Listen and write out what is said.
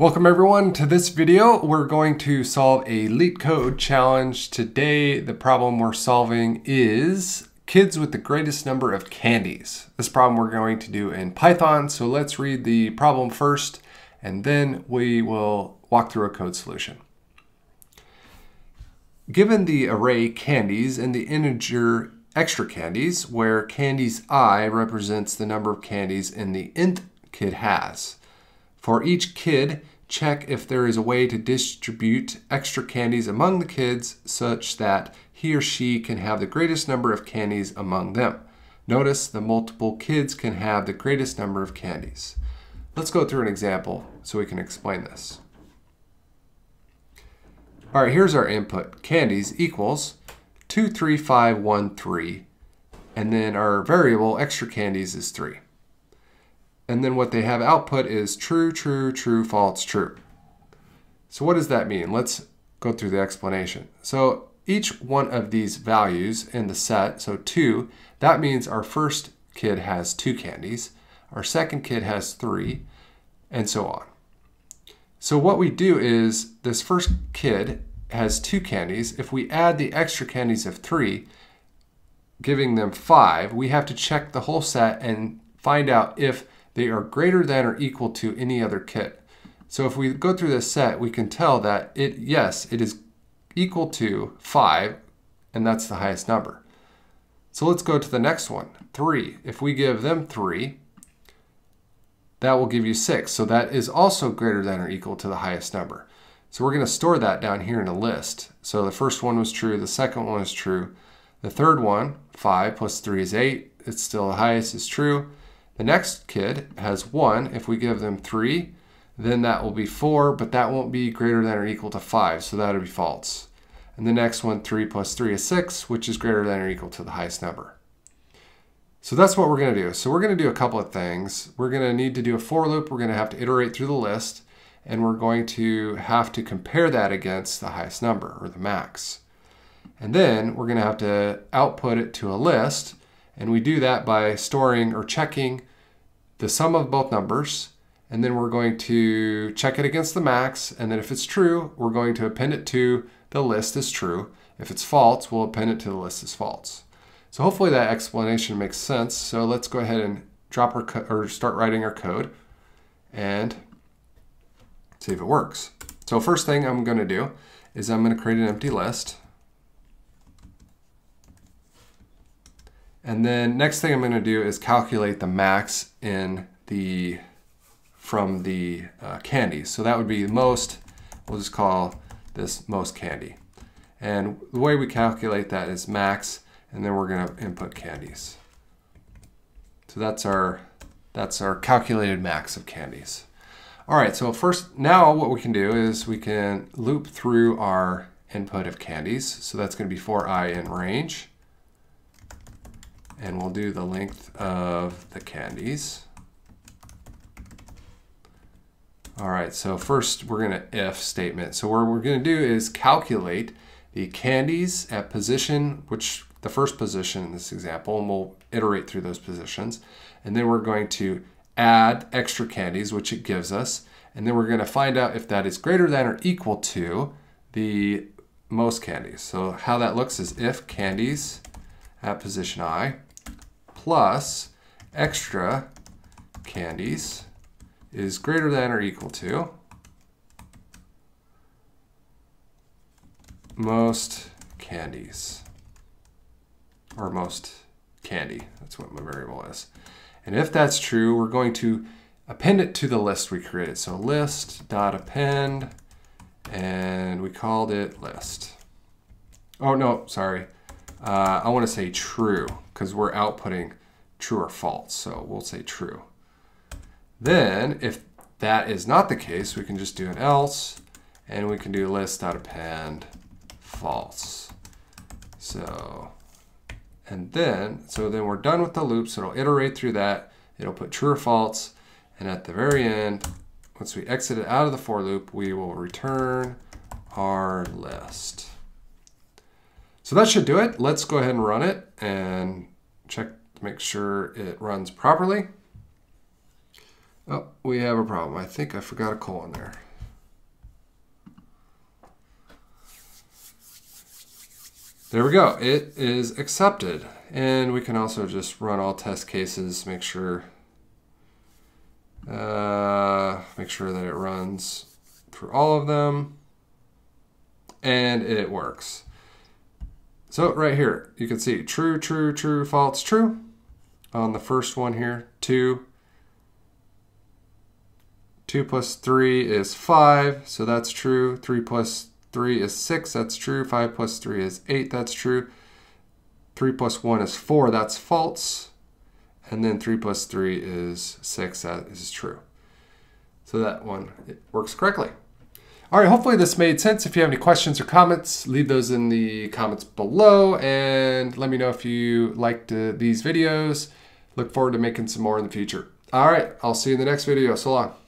Welcome everyone to this video. We're going to solve a LeetCode challenge. Today, the problem we're solving is kids with the greatest number of candies. This problem we're going to do in Python. So let's read the problem first, and then we will walk through a code solution. Given the array candies and the integer extra candies, where candies i represents the number of candies in the nth kid has. For each kid, check if there is a way to distribute extra candies among the kids such that he or she can have the greatest number of candies among them. Notice the multiple kids can have the greatest number of candies. Let's go through an example so we can explain this. All right, here's our input. Candies equals 23513, and then our variable extra candies is 3 and then what they have output is true, true, true, false, true. So what does that mean? Let's go through the explanation. So each one of these values in the set, so 2, that means our first kid has 2 candies, our second kid has 3, and so on. So what we do is this first kid has 2 candies. If we add the extra candies of 3, giving them 5, we have to check the whole set and find out if they are greater than or equal to any other kit. So if we go through this set, we can tell that it, yes, it is equal to 5, and that's the highest number. So let's go to the next one, 3. If we give them 3, that will give you 6. So that is also greater than or equal to the highest number. So we're going to store that down here in a list. So the first one was true, the second one is true. The third one, 5 plus 3 is 8. It's still the highest is true. The next kid has 1. If we give them 3, then that will be 4, but that won't be greater than or equal to 5, so that would be false. And the next one, 3 plus 3 is 6, which is greater than or equal to the highest number. So that's what we're going to do. So we're going to do a couple of things. We're going to need to do a for loop. We're going to have to iterate through the list, and we're going to have to compare that against the highest number, or the max. And then we're going to have to output it to a list, and we do that by storing or checking the sum of both numbers, and then we're going to check it against the max, and then if it's true, we're going to append it to the list as true. If it's false, we'll append it to the list as false. So hopefully that explanation makes sense. So let's go ahead and drop our or start writing our code and see if it works. So first thing I'm going to do is I'm going to create an empty list. And then next thing I'm going to do is calculate the max in the from the uh, candy. So that would be the most, we'll just call this most candy. And the way we calculate that is max, and then we're going to input candies. So that's our that's our calculated max of candies. All right, so first, now what we can do is we can loop through our input of candies. So that's going to be for i in range and we'll do the length of the candies. All right, so first we're to if statement. So what we're to do is calculate the candies at position, which the first position in this example, and we'll iterate through those positions. And then we're going to add extra candies, which it gives us. And then we're to find out if that is greater than or equal to the most candies. So how that looks is if candies at position i plus extra candies is greater than or equal to most candies or most candy. That's what my variable is. And if that's true, we're going to append it to the list we created. So list dot append, and we called it list. Oh no, sorry. Uh, I want to say true because we're outputting true or false. So we'll say true. Then if that is not the case, we can just do an else and we can do list.append false. So, and then, so then we're done with the loop. So it'll iterate through that. It'll put true or false. And at the very end, once we exit it out of the for loop, we will return our list. So that should do it. Let's go ahead and run it and check to make sure it runs properly. Oh, we have a problem. I think I forgot a colon there. There we go. It is accepted. And we can also just run all test cases, make sure uh, make sure that it runs through all of them. And it works. So right here, you can see true, true, true, false, true. On the first one here, two. Two plus three is five, so that's true. Three plus three is six, that's true. Five plus three is eight, that's true. Three plus one is four, that's false. And then three plus three is six, that is true. So that one works correctly. All right, hopefully this made sense. If you have any questions or comments, leave those in the comments below and let me know if you liked uh, these videos. Look forward to making some more in the future. All right, I'll see you in the next video. So long.